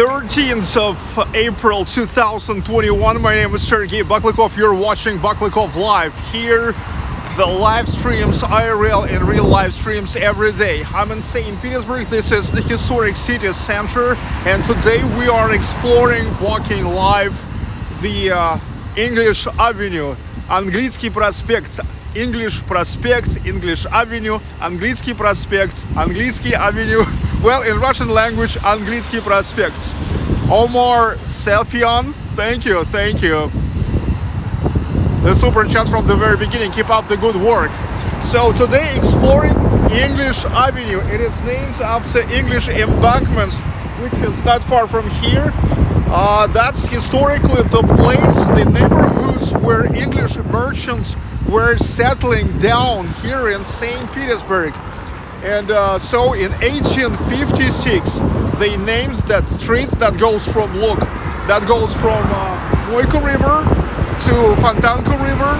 13th of April 2021. My name is Sergey Baklykov. You're watching Baklykov Live. Here, the live streams, IRL and real live streams every day. I'm in St. Petersburg. This is the historic city center. And today we are exploring walking live the uh, English Avenue, Английский проспект. English Prospect, English Avenue, Английский проспект, Английский Avenue. Well, in Russian language, Angliysky Prospect. Omar Selfion, thank you, thank you. The super chat from the very beginning, keep up the good work. So today exploring English Avenue. It is named after English embankments, which is not far from here. Uh, that's historically the place, the neighborhoods where English merchants were settling down here in St. Petersburg. And uh, so in 1856, they named that street that goes from, look, that goes from uh, River to Fontanka River.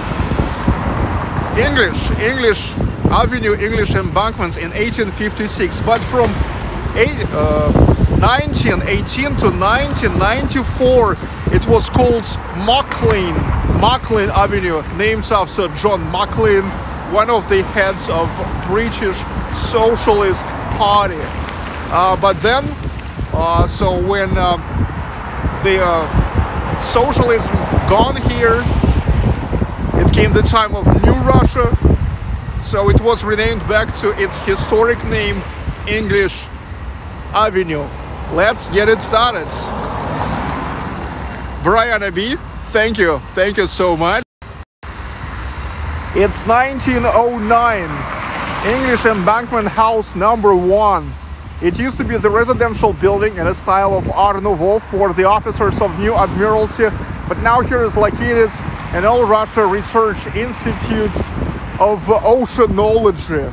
English, English Avenue, English embankments in 1856. But from eight, uh, 1918 to 1994, it was called Maclean, Maclean Avenue, named after John Maclean, one of the heads of British Socialist Party. Uh, but then, uh, so when uh, the uh, socialism gone here, it came the time of New Russia, so it was renamed back to its historic name, English Avenue. Let's get it started. Brian B, thank you, thank you so much. It's 1909, English Embankment House number one. It used to be the residential building in a style of Art Nouveau for the officers of New Admiralty, but now here is located an All Russia Research Institute of Oceanology,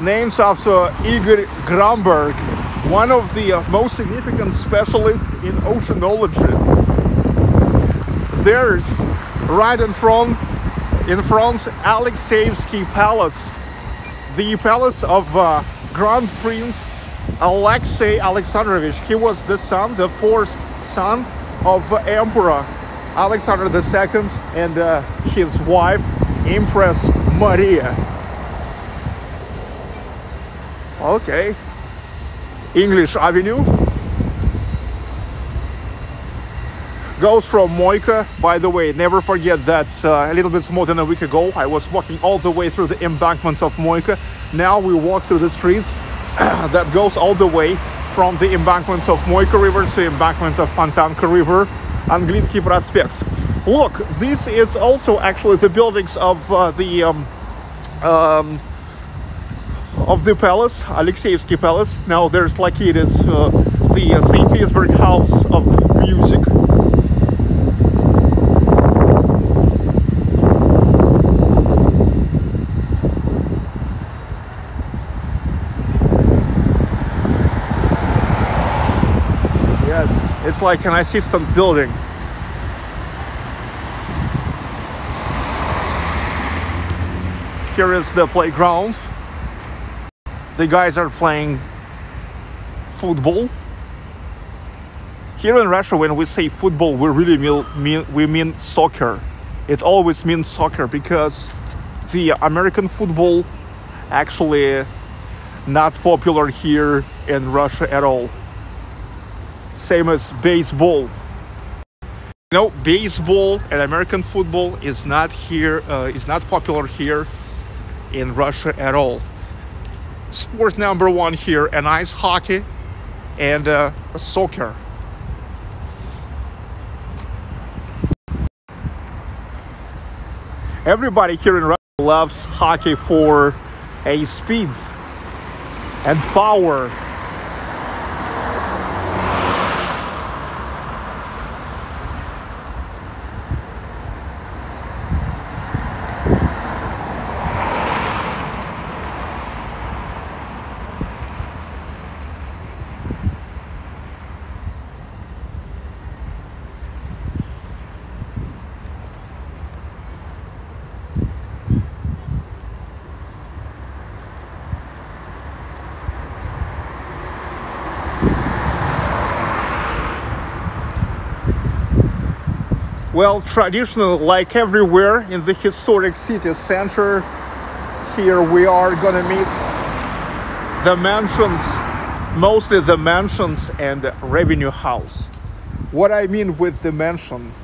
named after Igor Gramberg, one of the uh, most significant specialists in oceanology. There's right in front, in front, Alexeyevsky Palace, the palace of uh, Grand Prince Alexei Alexandrovich. He was the son, the fourth son of Emperor Alexander II and uh, his wife, Empress Maria. Okay, English Avenue. Goes from Moika. By the way, never forget that uh, a little bit more than a week ago, I was walking all the way through the embankments of Moika. Now we walk through the streets that goes all the way from the embankments of Moika River to the embankment of Fontanka River, Angliysky Prospect. Look, this is also actually the buildings of uh, the um, um, of the palace, Alexeyevsky Palace. Now there's located uh, the uh, St. Petersburg House of Music. Yes, it's like an assistant buildings. Here is the playground the guys are playing football. Here in Russia, when we say football, we really mean, we mean soccer. It always means soccer because the American football actually not popular here in Russia at all. Same as baseball. You know, baseball and American football is not here, uh, is not popular here in Russia at all sport number one here and ice hockey and uh, soccer. Everybody here in Russia loves hockey for a speed and power Well, traditionally, like everywhere in the historic city center, here we are gonna meet the mansions, mostly the mansions and revenue house. What I mean with the mansion,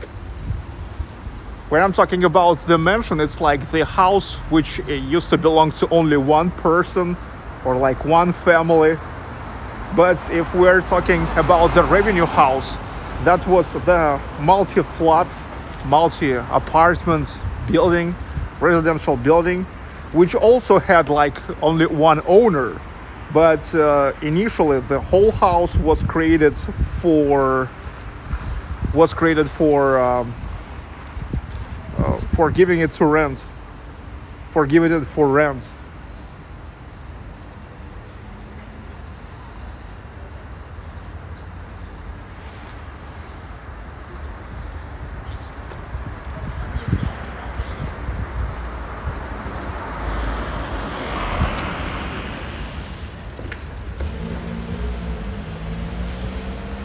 when I'm talking about the mansion, it's like the house which uh, used to belong to only one person or like one family. But if we're talking about the revenue house, that was the multi-flat, multi-apartments building, residential building, which also had like only one owner. But uh, initially the whole house was created for was created for um, uh, for giving it to rent for giving it for rent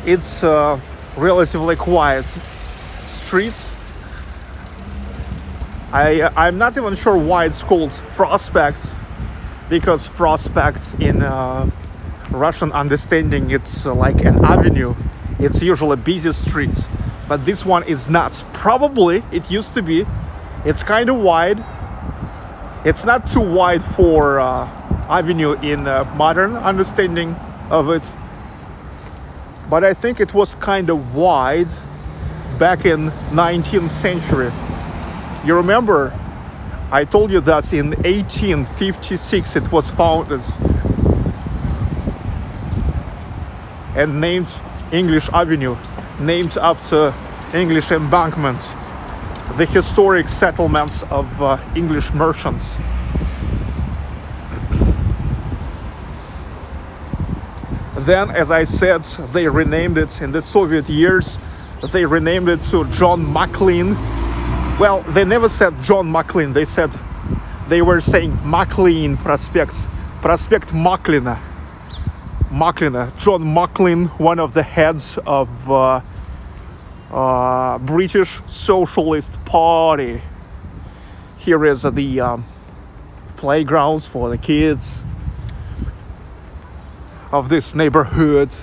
it's a relatively quiet street. I, I'm not even sure why it's called Prospect, because Prospect in uh, Russian understanding it's uh, like an avenue. It's usually a busy street, but this one is not. Probably it used to be. It's kind of wide. It's not too wide for uh, avenue in uh, modern understanding of it but I think it was kind of wide back in 19th century. You remember I told you that in 1856 it was founded and named English Avenue, named after English embankments, the historic settlements of uh, English merchants. Then, as I said, they renamed it in the Soviet years. They renamed it to John Maclean. Well, they never said John Maclean. They said they were saying Maclean Prospect, Prospect Maclean. Maclean, John Maclean, one of the heads of uh, uh, British Socialist Party. Here is the um, playgrounds for the kids of this neighborhood.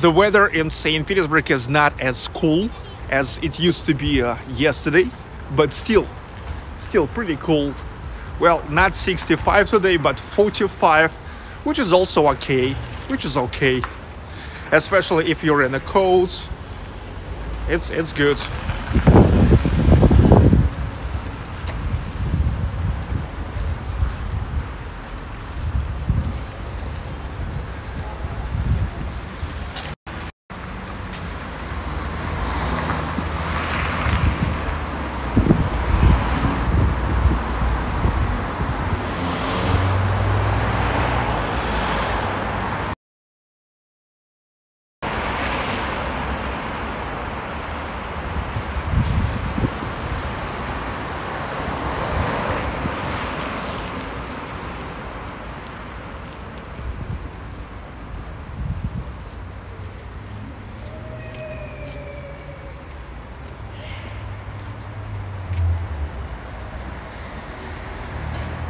The weather in St. Petersburg is not as cool as it used to be uh, yesterday, but still, still pretty cool. Well, not 65 today, but 45, which is also okay, which is okay especially if you're in the cold. It's it's good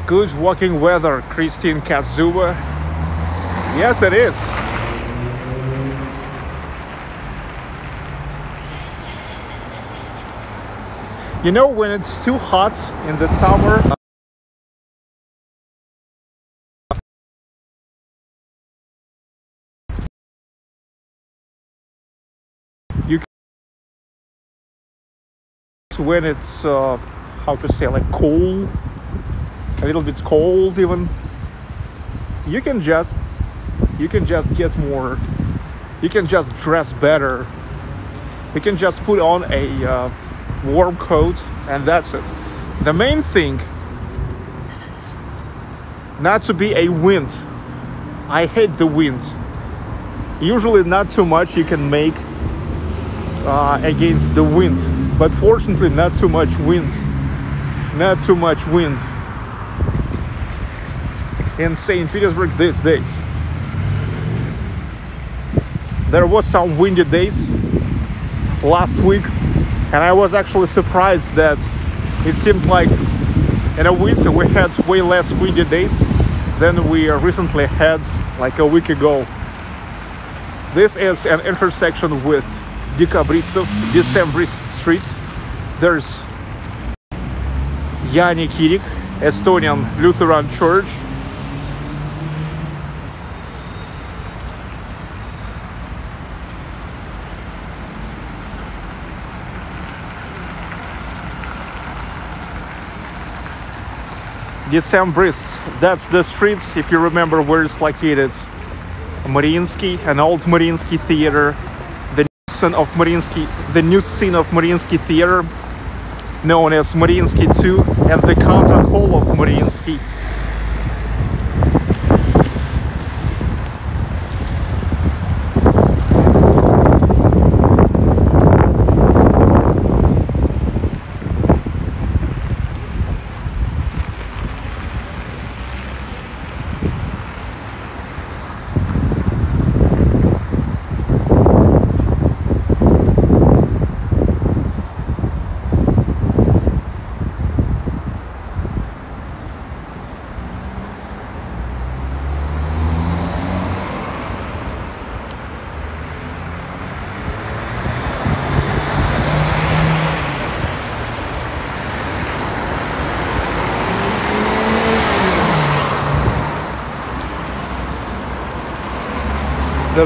good walking weather, Christine Kazuba. Yes, it is. You know, when it's too hot in the summer, you can, when it's uh, how to say like cool a little bit cold even. You can just you can just get more you can just dress better. You can just put on a uh, warm coat and that's it. The main thing not to be a wind. I hate the wind. Usually not too much you can make uh, against the wind but fortunately not too much wind. Not too much wind in St. Petersburg these days. There was some windy days last week and I was actually surprised that it seemed like in a winter we had way less windy days than we recently had like a week ago. This is an intersection with Dekabristov, Decembrist Street. There's Jaani Kirik, Estonian Lutheran Church. Decembrist, that's the streets, if you remember where it's located. Mariinsky, an old Mariinsky theater, the new scene of Mariinsky, the new scene of Mariinsky theater, known as Mariinsky 2, and the concert hall of Mariinsky.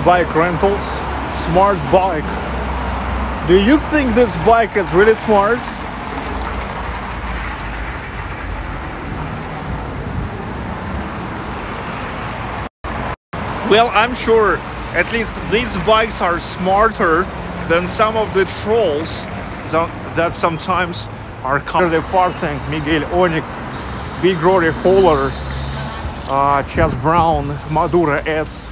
The bike rentals smart bike do you think this bike is really smart well i'm sure at least these bikes are smarter than some of the trolls that sometimes are coming. The Farthing, Miguel Onyx, Big Rory Holler, uh, Chas Brown, Madura S,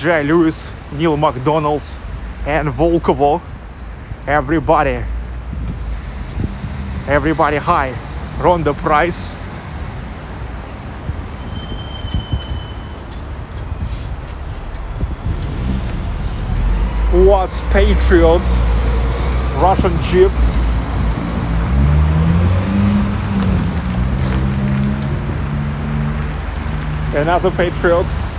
Jay Lewis, Neil McDonald, and Volkovo. Everybody, everybody high. Ronda Price. Was Patriot, Russian Jeep. Another Patriot.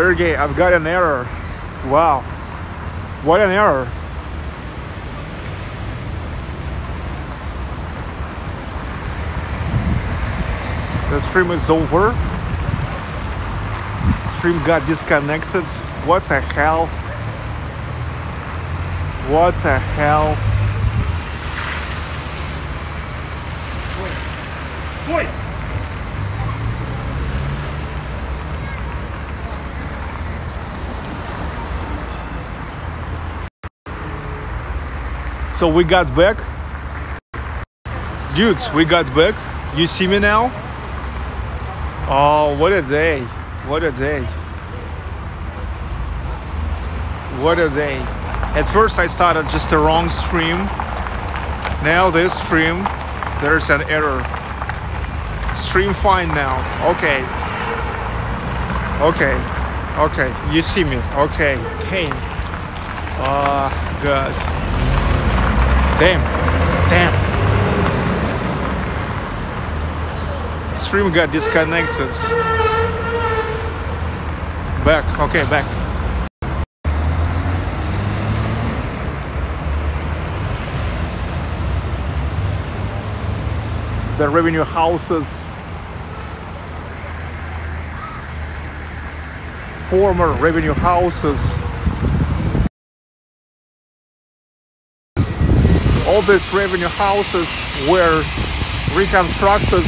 Sergey, I've got an error. Wow. What an error. The stream is over. Stream got disconnected. What the hell? What the hell? So we got back. Dudes, we got back. You see me now? Oh, what a day. What a day. What a day. At first I started just the wrong stream. Now this stream, there's an error. Stream fine now. Okay. Okay. Okay. You see me. Okay. Pain. Ah, uh. Damn. Damn. Stream got disconnected. Back. Okay, back. The revenue houses former revenue houses all these revenue houses were reconstructed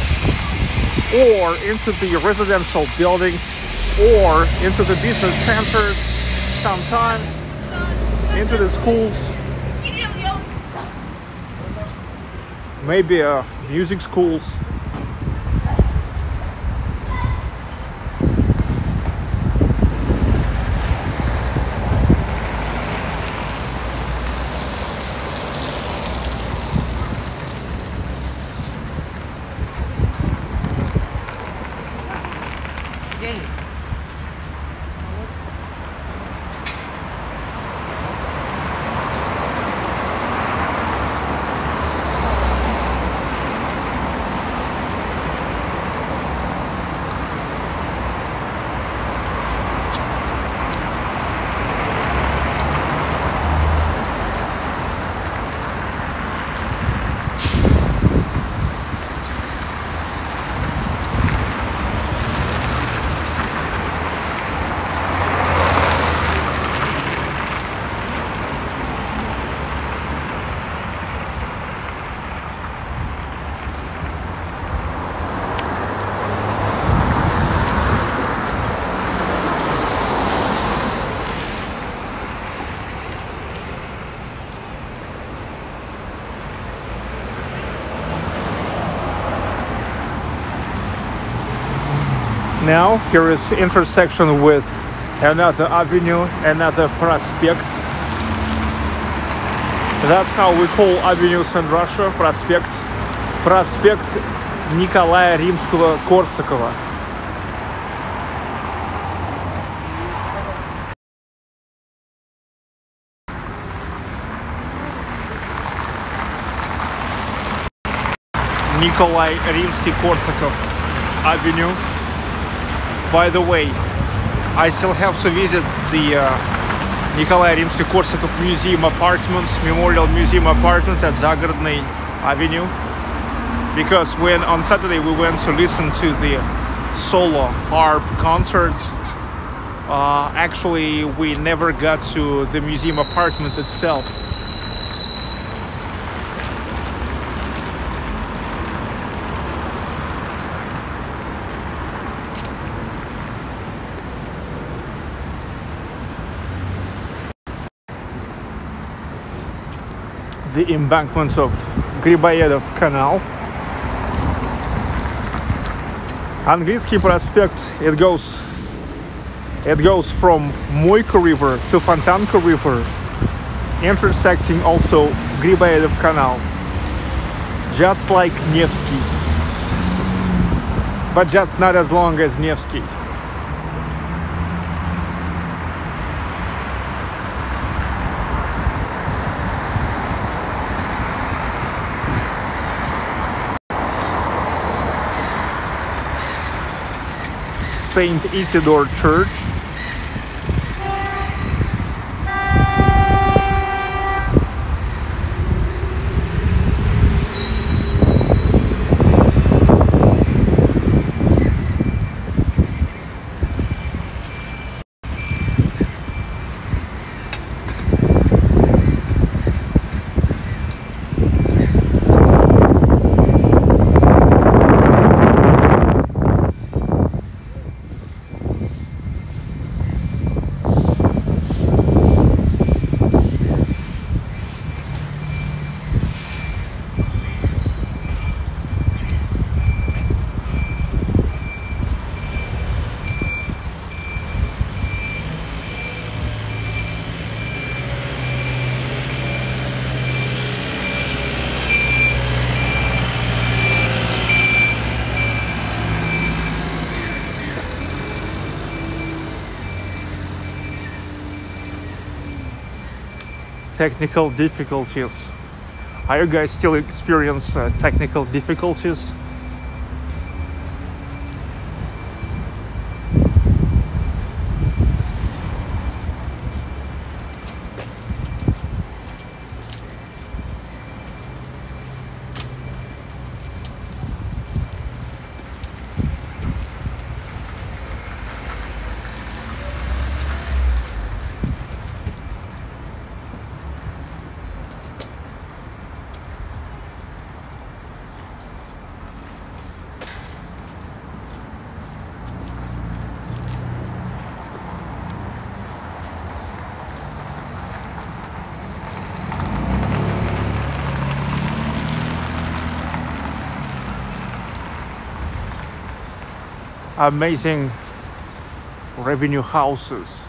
or into the residential buildings or into the business centers, sometimes into the schools, maybe uh, music schools, Now here is intersection with another avenue, another prospect. That's how we call avenues in Russia. Проспект. Проспект Николая Римского Корсакова. Николай Римский Корсаков Avenue. By the way, I still have to visit the uh, Nikolai Rimsky-Korsakov Museum Apartments, Memorial Museum Apartment at Zagorodny Avenue. Because when on Saturday we went to listen to the solo harp concert, uh, actually we never got to the museum apartment itself. the embankments of Gribayev canal. Английский Prospect. it goes, it goes from Moika River to Fontanka River, intersecting also Gribayev canal, just like Nevsky, but just not as long as Nevsky. Saint Isidore Church. Technical difficulties. Are you guys still experience uh, technical difficulties? Amazing revenue houses.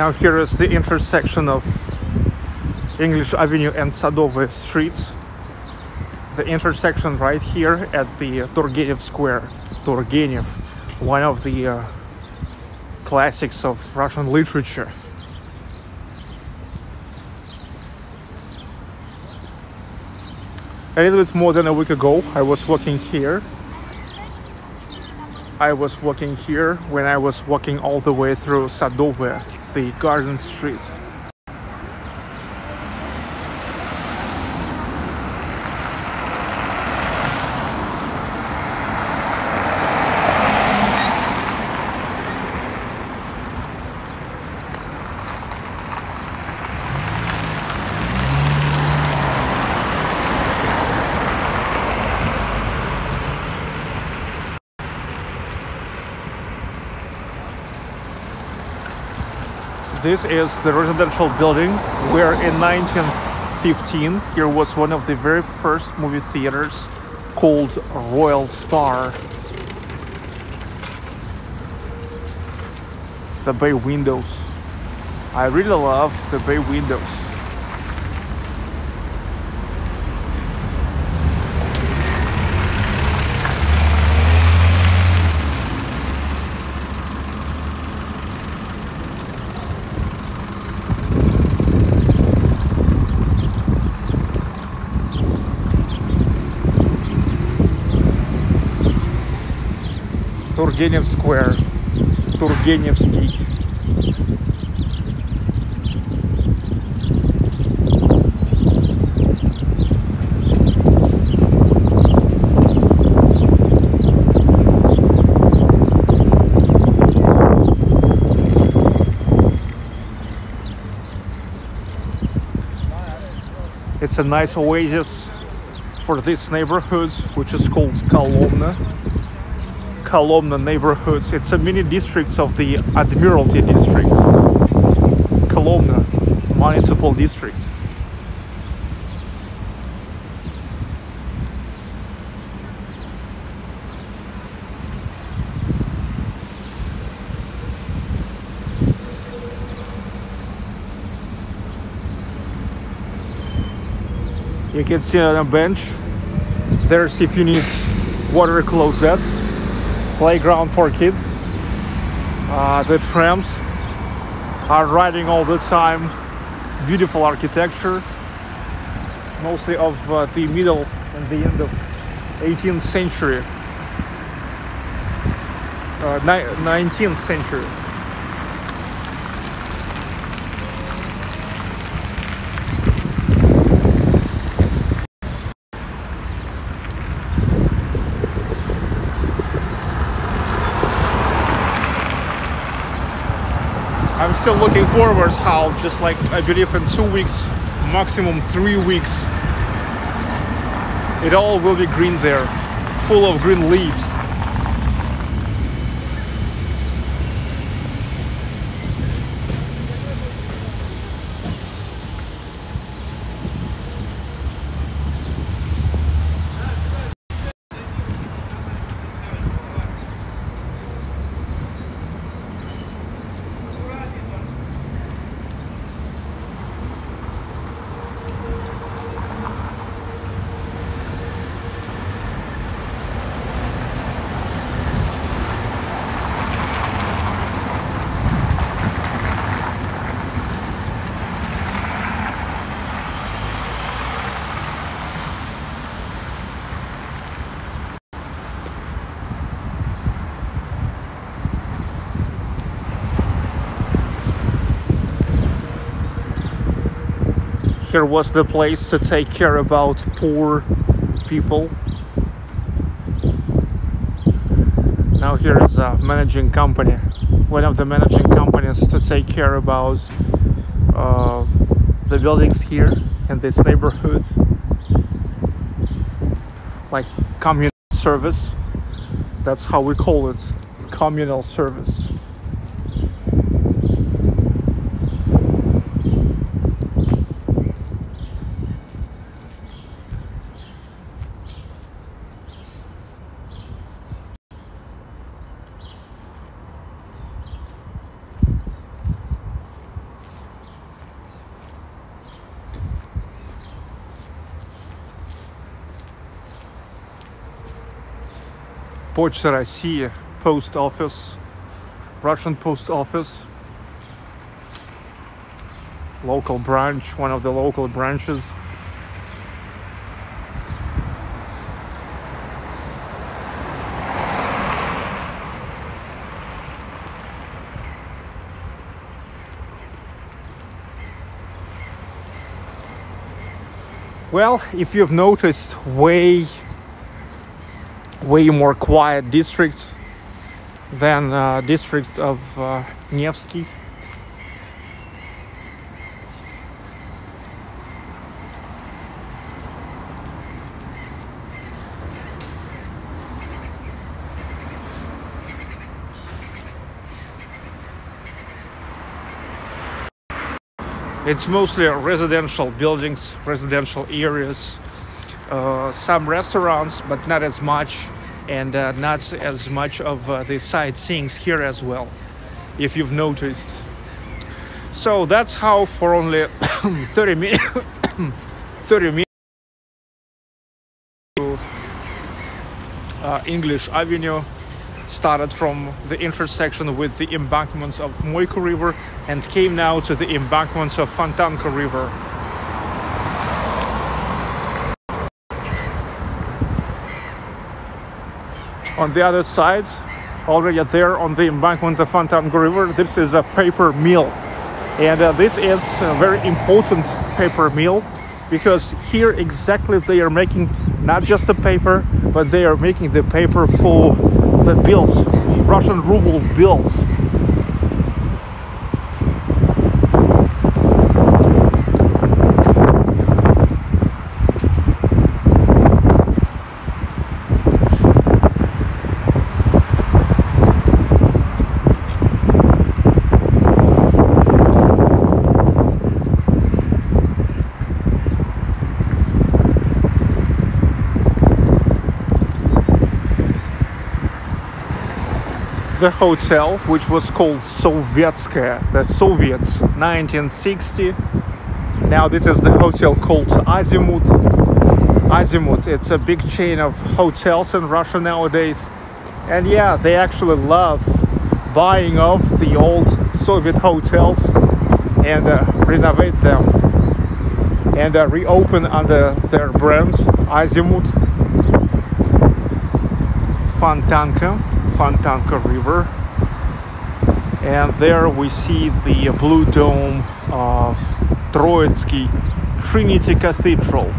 Now here is the intersection of English Avenue and Sadovaya streets. The intersection right here at the Turgenev Square. Turgenev, one of the uh, classics of Russian literature. A little bit more than a week ago, I was walking here. I was walking here when I was walking all the way through Sadovaya the garden street. This is the residential building where in 1915 here was one of the very first movie theaters called Royal Star. The bay windows. I really love the bay windows. Тургенев Square, Тургеневский. It's a nice oasis for this neighborhood, which is called Kolomna. Kolomna neighborhoods. It's a mini districts of the Admiralty district. Kolomna municipal district. You can sit on a bench. There's if you need water closet playground for kids. Uh, the trams are riding all the time. Beautiful architecture, mostly of uh, the middle and the end of 18th century, uh, 19th century. I'm looking forward how just like I believe in two weeks, maximum three weeks, it all will be green there, full of green leaves. Here was the place to take care about poor people. Now here is a managing company, one of the managing companies to take care about uh, the buildings here in this neighborhood, like communal service. That's how we call it, communal service. Почта России, post office, Russian post office, local branch, one of the local branches. Well, if you've noticed, way way more quiet districts than uh, districts of uh, Nevsky. It's mostly residential buildings, residential areas, uh, some restaurants, but not as much, and uh, not as much of uh, the sightseeing here as well, if you've noticed. So that's how for only 30 minutes, 30 minutes uh, English Avenue started from the intersection with the embankments of Moika River and came now to the embankments of Fontanka River. On the other side, already there on the embankment of Fontanka River, this is a paper mill. And uh, this is a very important paper mill because here exactly they are making not just the paper, but they are making the paper for the bills, Russian ruble bills. The hotel, which was called Sovietskaya, the Soviets, 1960. Now this is the hotel called Azimut. Azimut, it's a big chain of hotels in Russia nowadays. And yeah, they actually love buying off the old Soviet hotels and uh, renovate them and uh, reopen under their brands Azimut, Fontanka, Fontanka River and there we see the blue dome of Troitsky Trinity Cathedral.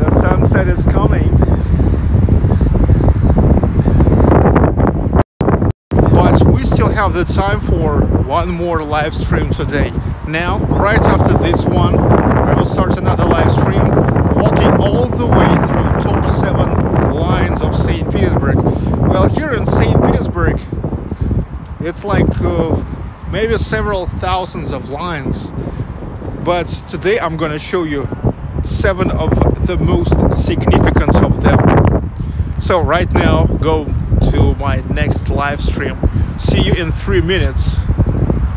The sunset is coming. But we still have the time for one more live stream today. Now, right after this one, I will start another live stream walking all the way through top seven lines of St. Petersburg. Well, here in St. Petersburg, it's like uh, maybe several thousands of lines. But today I'm gonna show you seven of the most significant of them. So right now, go to my next live stream. See you in three minutes.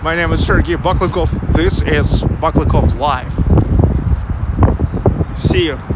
My name is Sergey Baklykov. This is Baklykov Live. See you.